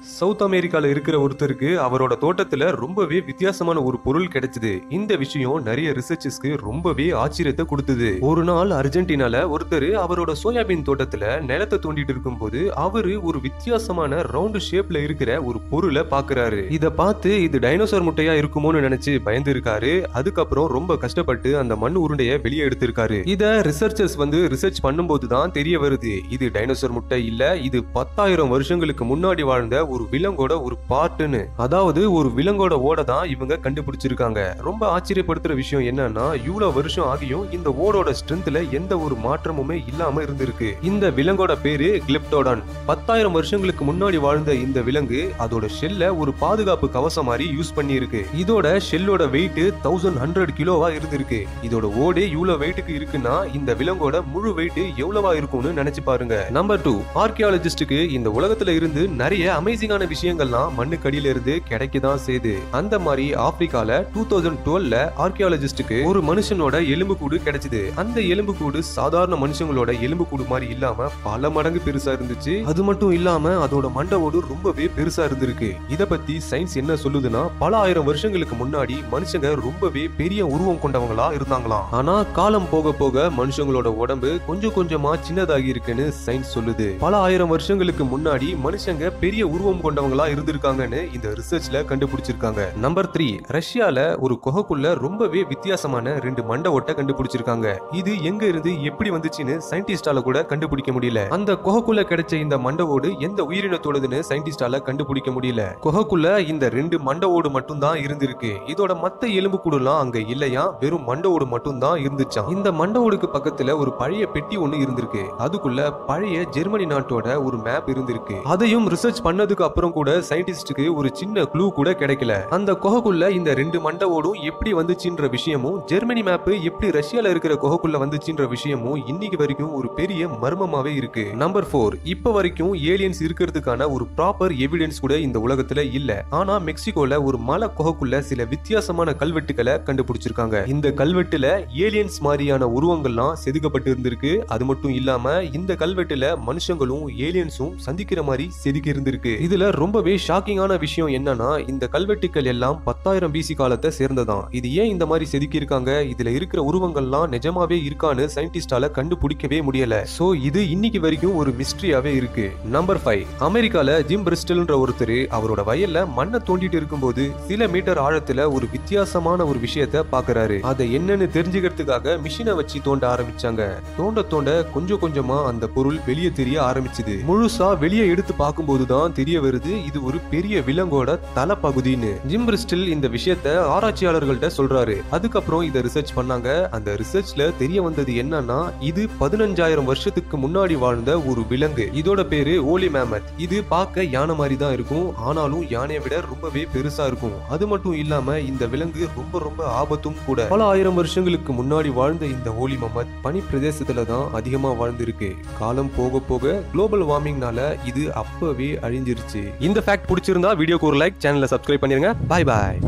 South அமெரிக்கால இருக்கிற ஒருத்தருக்கு அவரோட தோட்டத்துல ரொம்பவே வித்தியாசமான ஒரு பொருள் கிடைச்சது. இந்த விஷயம் நிறைய ரிசர்ச்சஸ்க்கு ரொம்பவே ஆச்சரியத்தை கொடுத்தது. ஒரு நாள் அர்ஜென்டினால ஒருத்தர் அவரோட சோயாபீன் தோட்டத்துல நிலத்தை தோண்டிட்டு இருக்கும்போது அவரு ஒரு வித்தியாசமான ரவுண்டு ஷேப்ல இருக்கிற ஒரு பொருளை பாக்குறாரு. இத பார்த்து இது டைனோசர் முட்டையா இருக்குமோன்னு நினைச்சு பயந்து இருக்காரு அதுக்கப்புறம் ரொம்ப கஷ்டப்பட்டு அந்த மண் உருண்டைய வெளியே எடுத்திருக்காரு. இத ரிசர்ச்சர்ஸ் வந்து ரிசர்ச் பண்ணும்போது தான் தெரிய வருது. இது டைனோசர் முட்டை இல்ல இது பத்தாயிரம் வருஷங்களுக்கு முன்னாடி வாழ்ந்த ஒரு விலங்கோட ஒரு பார்ட்டுன்னு அதாவது ஒரு விலங்கோட ஓட தான் இவங்க கண்டுபிடிச்சிருக்காங்க. ரொம்ப ஆச்சரியப்படுத்துற விஷயம் என்னன்னா இவ்வளவு வருஷம் ஆகியும் இந்த ஓடோட ஸ்ட்ரென்த்ல எந்த ஒரு மாற்றமுமே இல்லாம இருந்திருக்கு. இந்த விலங்கோட பேரு கிளிப்டோடான். பத்தாயிரம் வருஷங்களுக்கு முன்னாடி வாழ்ந்த இந்த விலங்கு அதோட ஷெல்ல ஒரு பாதுகாப்பு கவசம் மாதிரி யூஸ் பண்ணியிருக்கு. இதோட ஷெல்லோட வெயிட் தௌசண்ட் ஹண்ட்ரட் கிலோவா இருந்திருக்கு. இதோட ஓடே இவ்வளவு வெயிட்டுக்கு இருக்குன்னா இந்த விலங்கோட முழு வெயிட் எவ்வளவா இருக்கும்னு நினைச்சு பாருங்க. நம்பர் டூ ஆர்கியாலஜிஸ்டுக்கு இந்த உலகத்துல இருந்து நிறைய அமேசிங்கான விஷயங்கள்லாம் மண்ணுக்கடியில இருந்து கிடைக்கதான் செய்து. அந்த மாதிரி ஆப்பிரிக்கால டூ தௌசண்ட் டுவெல்ல ஆர்கியாலஜிஸ்டுக்கு ஒரு மனுஷனோட எலும்பு கூடு கிடைச்சது. அந்த எலும்பு கூடு சாதாரண மனுஷங்களோட எலும்பு கூடு மாதிரி இல்லாம பல மடங்கு பெருசா இருந்துச்சு. அது மட்டும் இல்லாம அதோட மண்டவோடு ரொம்பவே பெருசா இருந்திருக்கு. இத பத்தி சயின்ஸ் என்ன சொல்லுதுன்னா பல ஆயிரம் வருஷங்களுக்கு முன்னாடி மனுஷங்க ரொம்பவே பெரிய உருவம் கொண்டவங்களா இருந்தாங்களாம். ஆனா காலம் போக போக மனுஷங்களோட உடம்பு கொஞ்சம் கொஞ்சமா சின்னதாகி இருக்குன்னு சயின்ஸ் சொல்லுது. பல ஆயிரம் வருஷங்களுக்கு முன்னாடி மனுஷங்க பெரிய உருவம் கொண்டவங்களா இருந்திருக்காங்கன்னு இந்த ரிசர்ச்ல கண்டுபிடிச்சிருக்காங்க. நம்பர் த்ரீ ரஷ்யால ஒரு குகைக்குள்ள ரொம்பவே வித்தியாசமான ரெண்டு மண்ட ஓட்டை கண்டுபிடிச்சிருக்காங்க. இது எங்க இருந்து எப்படி வந்துச்சுன்னு சயின்டிஸ்டால கூட கண்டுபிடிக்க முடியல. அந்த குகைக்குள்ள கிடைச்ச இந்த மண்ட ஓடு எந்த உயிரினத்தோடதுன்னு சயின்டிஸ்டால கண்டுபிடிக்க முடியல. குகைக்குள்ள இந்த ரெண்டு மண்ட ஓடு இருந்திருக்கு. இதோட மத்த எலும்பு கூடுலாம் அங்க இல்லையா? வெறும் மண்ட ஓடு மட்டும் இந்த மண்ட ஓடுக்கு பக்கத்துல ஒரு பழைய பெட்டி ஒண்ணு இருந்திருக்கு. அதுக்குள்ள பழைய ஜெர்மனி நாட்டோட ஒரு மேப் இருந்திருக்கு. அதையும் ரிசர்ச் பண்ணதுக்கு அப்புறம் கூட சயின்டிஸ்டுக்கு ஒரு சின்ன க்ளூ கூட கிடைக்கல. அந்த குகைக்குள்ள இந்த ரெண்டு மண்டவோடும் எப்படி வந்துச்சுன்ற விஷயமும் ஜெர்மனி மேப் எப்படி ரஷ்யால இருக்கிற குகைக்குள்ள வந்துச்சுன்ற விஷயமும் இன்னைக்கு வரைக்கும் ஒரு பெரிய மர்மமாவே இருக்கு. நம்பர் ஃபோர் இப்ப வரைக்கும் ஏலியன்ஸ் இருக்கிறதுக்கான ஒரு ப்ராப்பர் எவிடன்ஸ் கூட இந்த உலகத்துல இல்ல. ஆனா மெக்சிகோல ஒரு மலை குகைக்குள்ள சில வித்தியாசமான கல்வெட்டுகளை கண்டுபிடிச்சிருக்காங்க. இந்த கல்வெட்டுல ஏலியன்ஸ் மாதிரியான உருவங்கள்லாம் செதுக்கப்பட்டு இருந்திருக்கு அது மட்டும் இல்லாம இந்த கல்வெட்டுல மனுஷங்களும் ஏலியன்ஸும் சந்திக்கிற மாதிரி செதுக்கி இருந்திருக்கு இதுல ரொம்பவே ஷாக்கிங்கான விஷயம் என்னன்னா இந்த கல்வெட்டுக்கள் எல்லாம் பத்தாயிரம் பிசி காலத்தை சேர்ந்ததான். இது ஏன் இந்த மாதிரி செதுக்கி இருக்காங்க இதுல இருக்கிற உருவங்கள்லாம் நிஜமாவே இருக்கான்னு சயின்டிஸ்டால கண்டுபிடிக்கவே முடியல. சோ இது இன்னைக்கு வரைக்கும் ஒரு மிஸ்ட்ரியாவே இருக்கு. நம்பர் ஃபைவ் அமெரிக்கால ஜிம் பிரிஸ்டல்ன்ற ஒருத்தர் அவரோட வயல்ல மண்ணை தோண்டிட்டு இருக்கும்போது சில மீட்டர் ஆழத்துல ஒரு வித்தியாசமான ஒரு விஷயத்த பாக்குறாரு. அதை என்னன்னு தெரிஞ்சுக்கிறதுக்காக மிஷினை வச்சு தோண்ட ஆரம்பிச்சாங்க. தோண்ட தோண்ட கொஞ்சம் கொஞ்சமா அந்த பொருள் வெளியே தெரிய ஆரம்பிச்சது. முழுசா வெளியே எடுத்து பார்க்கும்போது தான் தெரிய வருது. இது ஒரு பெரிய விலங்கோட தலைப்பகுதின்னு. ஜிம் பிரிஸ்டில் இந்த விஷயத்த ஆராய்ச்சியாளர்கள்ட்ட சொல்றாரு. அதுக்கப்புறம் இதை ரிசர்ச் பண்ணாங்க. அந்த ரிசர்ச்ல தெரிய வந்தது என்னன்னா இது பதினஞ்சாயிரம் வருஷத்துக்கு முன்னாடி வாழ்ந்த ஒரு விலங்கு. இதோட பேரு ஓலி மேமத் இது பார்க்க யானை மாதிரி தான் இருக்கும். ஆனாலும் யானையை விட ரொம்பவே பெருசா இருக்கும். அது மட்டும் இல்லாம இந்த விலங்கு ரொம்ப ரொம்ப ஆபத்தும் கூட. பல ஆயிரம் வருஷங்களுக்கு முன்னாடி வாழ்ந்த இந்த ஓலி மமத் பனி பிரதேசத்துல தான் அதிகமா வாழ்ந்திருக்கு. காலம் போக போக குளோபல் வார்மிங்னால இது அப்பவே அழிஞ்சிருச்சு. இந்த ஃபேக்ட் பிடிச்சிருந்தா வீடியோக்கு ஒரு லைக் சேனலை சப்ஸ்கிரைப் பண்ணிருங்க. பாய் பாய்